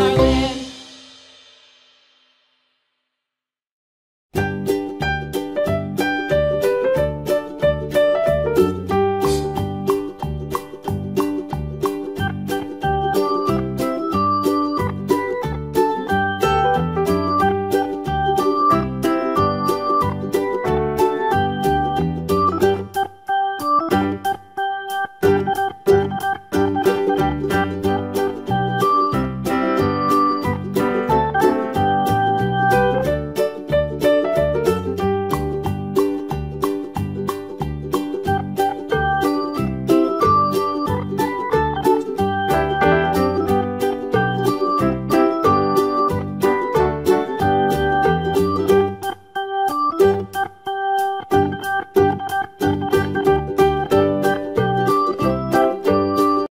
darling.